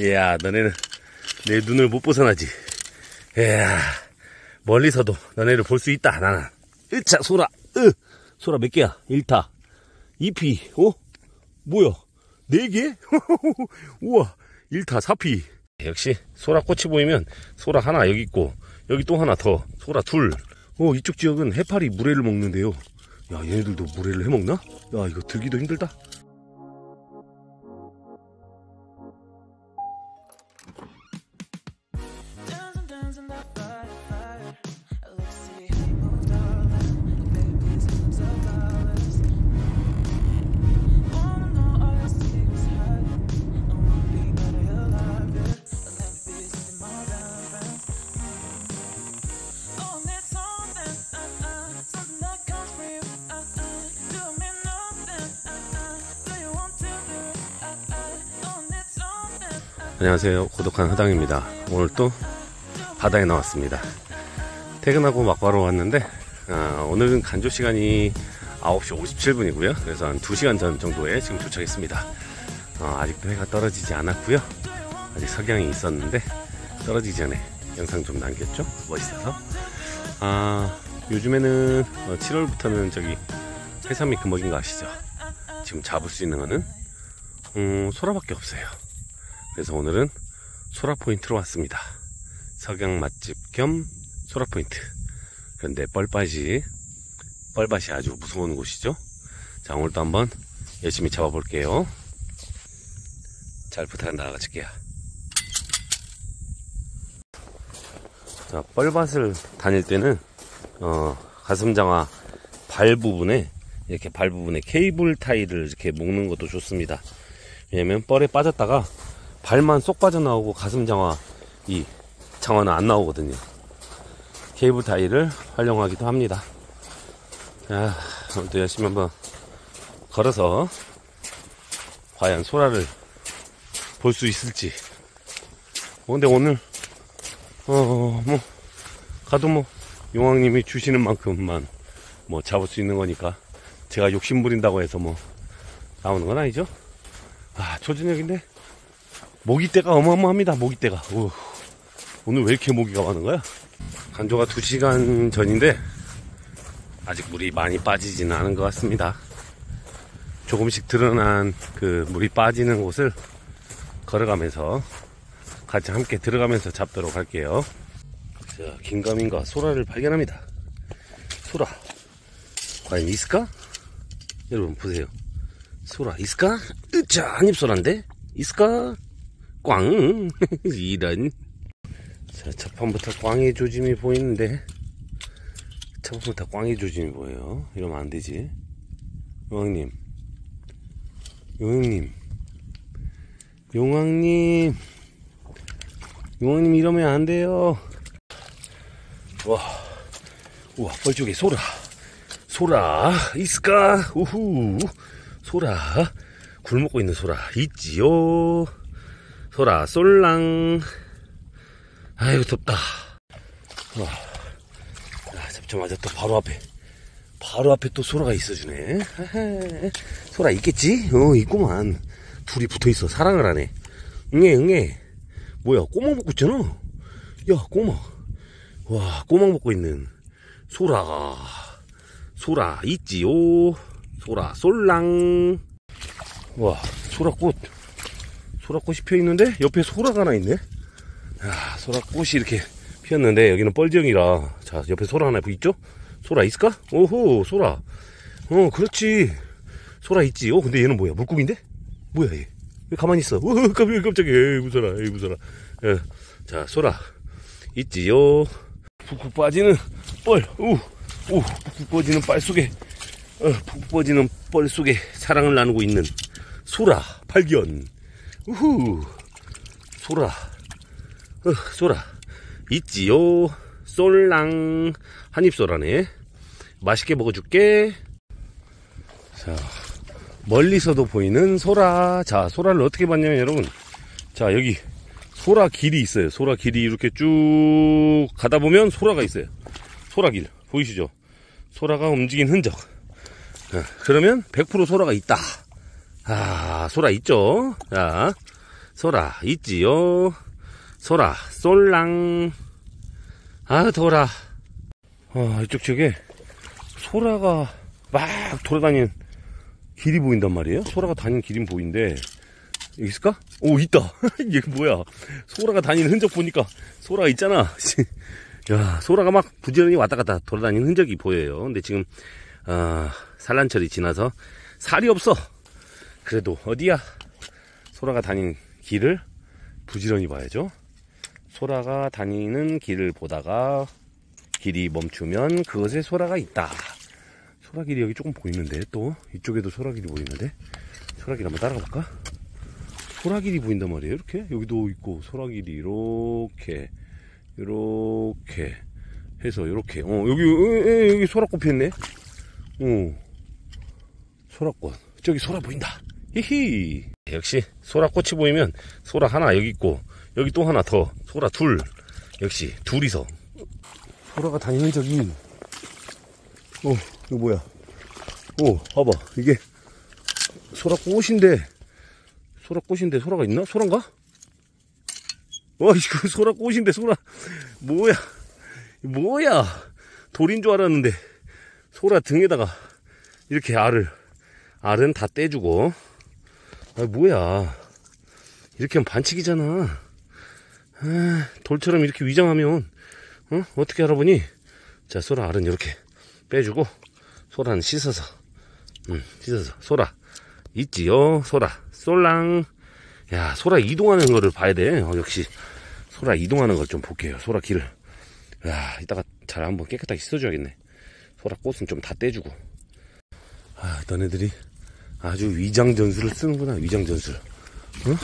이야, 너네는 내 눈을 못 벗어나지. 이야, 멀리서도 너네를 볼 수 있다, 나는. 으차, 소라, 으! 소라 몇 개야? 1타. 2피, 어? 뭐야? 4개? 우와, 1타, 4피. 역시, 소라 꽃이 보이면, 소라 하나 여기 있고, 여기 또 하나 더, 소라 둘. 어, 이쪽 지역은 해파리 물회를 먹는데요. 야, 얘네들도 물회를 해 먹나? 야, 이거 들기도 힘들다. 안녕하세요. 고독한 허당입니다. 오늘 또 바다에 나왔습니다. 퇴근하고 막바로 왔는데, 아, 오늘은 간조 시간이 9시 57분이고요. 그래서 한 2시간 전 정도에 지금 도착했습니다. 어, 아직도 해가 떨어지지 않았고요. 아직 석양이 있었는데, 떨어지기 전에 영상 좀 남겼죠? 멋있어서. 아, 요즘에는 7월부터는 저기 해삼이 금먹인 거 아시죠? 지금 잡을 수 있는 거는, 음, 소라밖에 없어요. 그래서 오늘은 소라 포인트로 왔습니다. 석양 맛집 겸 소라 포인트. 그런데 뻘밭이 뻘밭이 아주 무서운 곳이죠. 자 오늘도 한번 열심히 잡아볼게요. 잘 부탁한다 아가씨야. 자 뻘밭을 다닐 때는 어, 가슴장화 발 부분에 이렇게 발 부분에 케이블 타이를 이렇게 묶는 것도 좋습니다. 왜냐면 뻘에 빠졌다가 발만 쏙 빠져나오고 가슴 장화 이 장화는 안 나오거든요. 케이블 타이를 활용하기도 합니다. 자, 오늘도 열심히 한번 걸어서 과연 소라를 볼 수 있을지. 뭐 근데 오늘 어 뭐 가도 뭐 용왕님이 주시는 만큼만 뭐 잡을 수 있는 거니까 제가 욕심 부린다고 해서 뭐 나오는 건 아니죠. 아 초저녁인데 모기떼가 어마어마합니다. 모기떼가. 우, 오늘 왜 이렇게 모기가 많은 거야? 간조가 2시간 전인데 아직 물이 많이 빠지지는 않은 것 같습니다. 조금씩 드러난 그 물이 빠지는 곳을 걸어가면서 같이 함께 들어가면서 잡도록 할게요. 자, 긴가민가 소라를 발견합니다. 소라. 과연 있을까? 여러분 보세요. 소라 있을까? 으짜 한입 소라인데? 있을까? 꽝. 이런. 자 첫판부터 꽝의 조짐이 보이는데. 첫판부터 꽝의 조짐이 보여요. 이러면 안되지. 용왕님. 용왕님. 용왕님. 용왕님 이러면 안돼요. 와. 우와 뻘쪽에 소라. 소라. 있을까? 우후. 소라. 굴 먹고 있는 소라. 있지요 소라 쏠랑. 아이고 덥다. 와. 아, 잡자마자 또 바로 앞에. 바로 앞에 또 소라가 있어주네. 소라 있겠지? 어 있구만. 둘이 붙어있어. 사랑을 하네. 응애 응애. 뭐야 꼬막 먹고 있잖아. 야 꼬막 와 꼬막 먹고 있는 소라. 소라 있지요. 소라 쏠랑. 와 소라 꽃 소라꽃이 피어 있는데 옆에 소라가 하나 있네. 야, 소라꽃이 이렇게 피었는데 여기는 뻘지형이라 자 옆에 소라 하나 있죠? 소라 있을까? 오호 소라. 어 그렇지. 소라 있지. 어 근데 얘는 뭐야 물고기인데? 뭐야 얘? 왜 가만히 있어? 어 깜짝이야 깜짝이야. 에이 무서라 에이 무서라. 예. 자 소라 있지요. 푹푹 빠지는 뻘. 우. 우. 푹푹 빠지는 뻘 속에 어, 푹 빠지는 뻘 속에 사랑을 나누고 있는 소라 발견. 우후. 소라. 어, 소라. 있지요. 쏠랑. 한입 소라네. 맛있게 먹어줄게. 자 멀리서도 보이는 소라. 자 소라를 어떻게 봤냐면 여러분. 자 여기 소라 길이 있어요. 소라 길이 이렇게 쭉 가다 보면 소라가 있어요. 소라길. 보이시죠? 소라가 움직인 흔적. 자, 그러면 100% 소라가 있다 아 소라 있죠 자 소라, 있지요? 소라, 쏠랑. 아, 더라. 아, 이쪽 지역에 소라가 막 돌아다니는 길이 보인단 말이에요. 소라가 다니는 길이 보이는데, 여기 있을까? 오, 있다. 이게 뭐야. 소라가 다니는 흔적 보니까 소라가 있잖아. 야, 소라가 막 부지런히 왔다 갔다 돌아다니는 흔적이 보여요. 근데 지금, 아, 산란철이 지나서 살이 없어. 그래도 어디야? 소라가 다니는 길을 부지런히 봐야죠. 소라가 다니는 길을 보다가 길이 멈추면 그것에 소라가 있다. 소라 길이 여기 조금 보이는데 또 이쪽에도 소라 길이 보이는데 소라 길 한번 따라가 볼까? 소라 길이 보인단 말이에요. 이렇게 여기도 있고 소라 길이 이렇게 이렇게 해서 이렇게 어 여기 에, 에, 여기 소라꽃 피었네. 어 소라꽃 저기 소라 보인다. 히히. 역시 소라꽃이 보이면 소라 하나 여기 있고 여기 또 하나 더. 소라 둘. 역시 둘이서. 소라가 다니는 저기 어 이거 뭐야? 오 봐봐. 이게 소라꽃인데 소라꽃인데 소라가 있나? 소란가? 와 이거 소라꽃인데 소라. 뭐야? 뭐야? 돌인 줄 알았는데 소라 등에다가 이렇게 알을 알은 다 떼주고 아 뭐야. 이렇게 하면 반칙이잖아. 아, 돌처럼 이렇게 위장하면 어? 어떻게 알아보니? 자 소라 알은 이렇게 빼주고 소라는 씻어서. 음, 씻어서. 소라. 있지요 소라. 쏠랑. 야 소라 이동하는 거를 봐야 돼. 어, 역시. 소라 이동하는 걸 좀 볼게요 소라 길을. 야 이따가 잘 한번 깨끗하게 씻어줘야겠네. 소라 꽃은 좀 다 떼주고. 아 너네들이 아주 위장 전술을 쓰는구나 위장 전술. 어?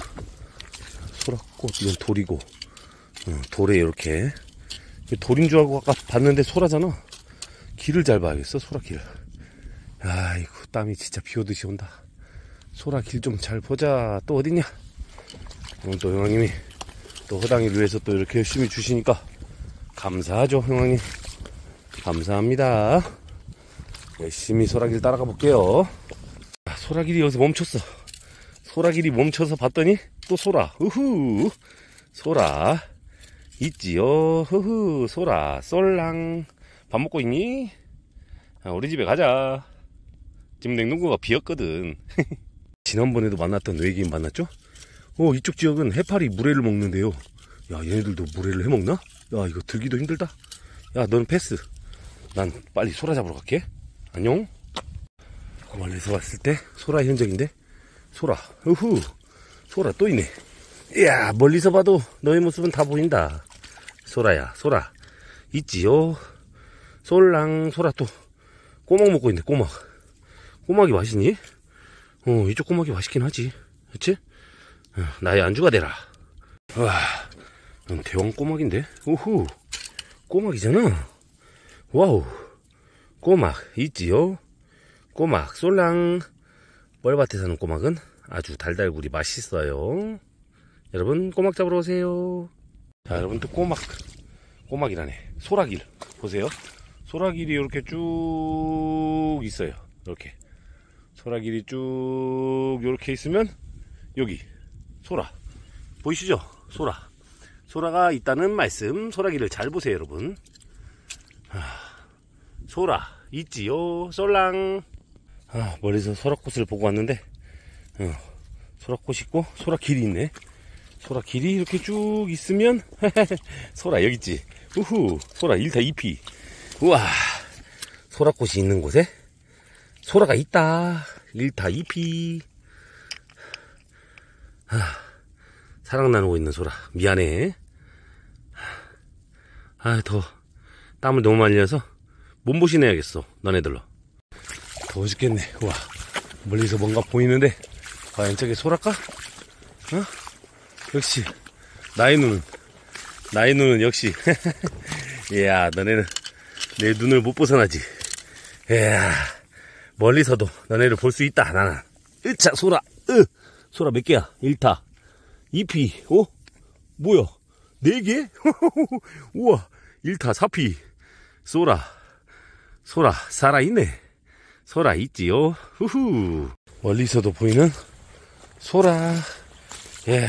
소라꽃 이건 돌이고. 어, 돌에 이렇게. 돌인 줄 알고 아까 봤는데 소라잖아. 길을 잘 봐야겠어 소라 길. 아이고 땀이 진짜 비 오듯이 온다. 소라 길 좀 잘 보자. 또 어딨냐? 오늘 또 형님이 또 허당이를 위해서 또 이렇게 열심히 주시니까 감사하죠 형님. 감사합니다. 열심히 소라길 따라가 볼게요. 아, 소라길이 여기서 멈췄어. 소라길이 멈춰서 봤더니 또 소라. 우후 소라. 있지요. 흐흐. 소라. 쏠랑. 밥 먹고 있니? 아, 우리 집에 가자. 지금 냉동고가 비었거든. 지난번에도 만났던 외계인 만났죠? 어 이쪽 지역은 해파리 물회를 먹는데요. 야 얘네들도 물회를 해먹나? 야 이거 들기도 힘들다. 야넌 패스. 난 빨리 소라 잡으러 갈게. 안녕 멀리서 봤을 때 소라 현적인데? 소라 우후 소라 또 있네. 이야 멀리서 봐도 너의 모습은 다 보인다. 소라야 소라. 있지요? 솔랑 소라 또 꼬막 먹고 있네 꼬막. 꼬막이 맛있니? 어 이쪽 꼬막이 맛있긴 하지. 그치? 어, 나의 안주가 되라. 와넌 대왕 꼬막인데? 우후 꼬막이잖아. 와우 꼬막 있지요 꼬막 솔랑 뻘밭에 사는 꼬막은 아주 달달구리 맛있어요. 여러분 꼬막 잡으러 오세요. 자 여러분 또 꼬막. 꼬막이라네. 소라길. 보세요. 소라길이 이렇게 쭉 있어요. 이렇게. 소라길이 쭉 이렇게 있으면 여기. 소라. 보이시죠? 소라. 소라가 있다는 말씀. 소라길을 잘 보세요 여러분. 하, 소라. 있지요 솔랑 아, 멀리서 소라꽃을 보고 왔는데 어, 소라꽃 있고 소라길이 있네. 소라 길이 이렇게 쭉 있으면 소라 여기 있지? 우후 소라 1타 2피. 우와 소라꽃이 있는 곳에 소라가 있다. 1타 2피. 사랑 나누고 있는 소라. 미안해. 아 더 땀을 너무 많이 흘려서 몸보신 해야겠어 너네들로 더워 죽겠네. 와 멀리서 뭔가 보이는데. 과연 저게 소라까? 어? 역시 나의 눈은 나의 눈은 역시. 이야 너네는 내 눈을 못 벗어나지. 이야 멀리서도 너네를 볼 수 있다 나는. 으차 소라 으. 소라 몇 개야? 1타. 2피 어? 뭐야? 4개? 우와 1타 4피. 소라 소라 살아있네 소라 있지요 후후 멀리서도 보이는 소라 예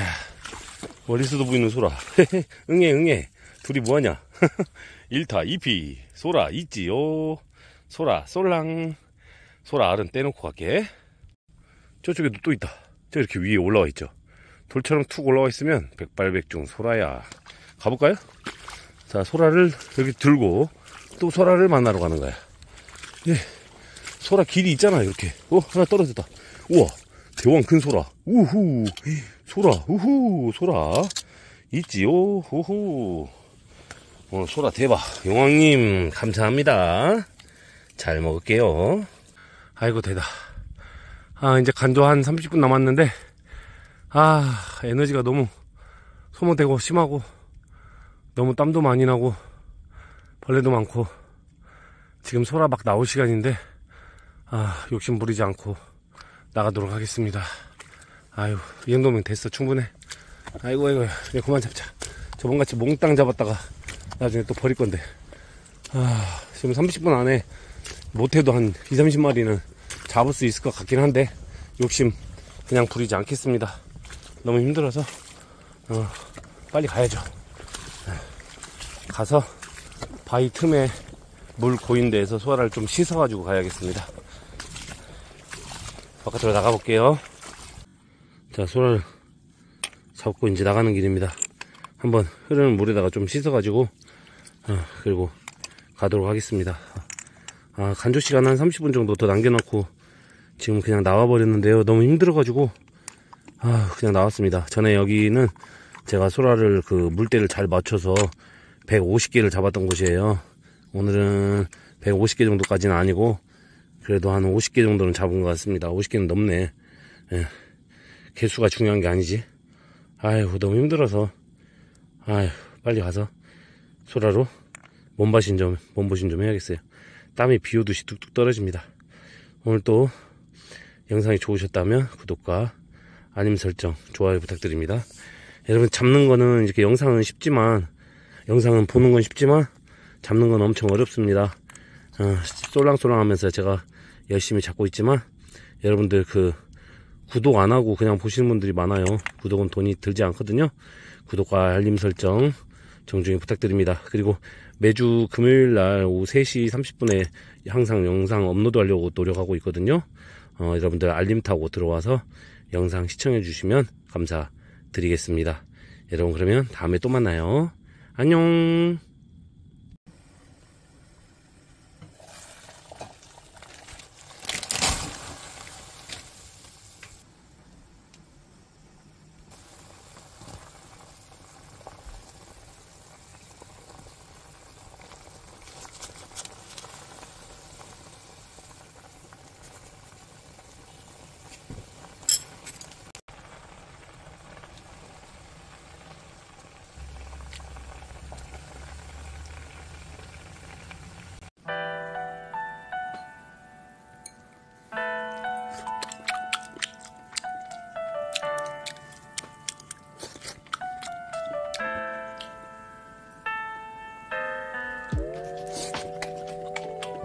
멀리서도 보이는 소라. 응애, 응애. 둘이 뭐하냐? 1타, 2피. 소라, 있지요. 소라, 솔랑. 소라, 알은 떼놓고 갈게. 저쪽에도 또 있다. 저 이렇게 위에 올라와 있죠. 돌처럼 툭 올라와 있으면 백발백중 소라야. 가볼까요? 자, 소라를 여기 들고 또 소라를 만나러 가는 거야. 예. 소라 길이 있잖아, 이렇게. 어, 하나 떨어졌다. 우와, 대왕 큰 소라. 우후, 소라, 우후, 소라. 있지요, 우후. 오늘 소라 대박. 용왕님, 감사합니다. 잘 먹을게요. 아이고, 대다. 아, 이제 간조 한 30분 남았는데, 아, 에너지가 너무 소모되고 심하고, 너무 땀도 많이 나고, 벌레도 많고, 지금 소라 막 나올 시간인데, 아, 욕심 부리지 않고 나가도록 하겠습니다. 아유, 이 정도면 됐어. 충분해. 아이고, 아이고, 이제 그만 잡자. 저번같이 몽땅 잡았다가 나중에 또 버릴 건데. 아, 지금 30분 안에 못해도 한 2, 30마리는 잡을 수 있을 것 같긴 한데, 욕심 그냥 부리지 않겠습니다. 너무 힘들어서, 어, 빨리 가야죠. 가서 바위 틈에 물 고인 데에서 소화를 좀 씻어가지고 가야겠습니다. 바깥으로 나가볼게요. 자, 소라를 잡고 이제 나가는 길입니다. 한번 흐르는 물에다가 좀 씻어가지고, 어, 그리고 가도록 하겠습니다. 아, 간조 시간 한 30분 정도 더 남겨놓고 지금 그냥 나와버렸는데요. 너무 힘들어가지고, 아, 그냥 나왔습니다. 전에 여기는 제가 소라를 그 물대를 잘 맞춰서 150개를 잡았던 곳이에요. 오늘은 150개 정도까지는 아니고 그래도 한 50개 정도는 잡은 것 같습니다. 50개는 넘네. 예. 개수가 중요한 게 아니지. 아휴 너무 힘들어서 아휴 빨리 가서 소라로 몸바신 좀 몸보신 좀 해야겠어요. 땀이 비 오듯이 뚝뚝 떨어집니다. 오늘 또 영상이 좋으셨다면 구독과 알림 설정 좋아요 부탁드립니다. 여러분 잡는 거는 이렇게 영상은 쉽지만 영상은 보는 건 쉽지만 잡는 건 엄청 어렵습니다. 어, 쏠랑쏠랑 하면서 제가 열심히 잡고 있지만 여러분들 그 구독 안 하고 그냥 보시는 분들이 많아요. 구독은 돈이 들지 않거든요. 구독과 알림 설정 정중히 부탁드립니다. 그리고 매주 금요일 날 오후 3시 30분에 항상 영상 업로드 하려고 노력하고 있거든요. 어, 여러분들 알림 타고 들어와서 영상 시청해 주시면 감사드리겠습니다. 여러분 그러면 다음에 또 만나요. 안녕.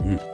음.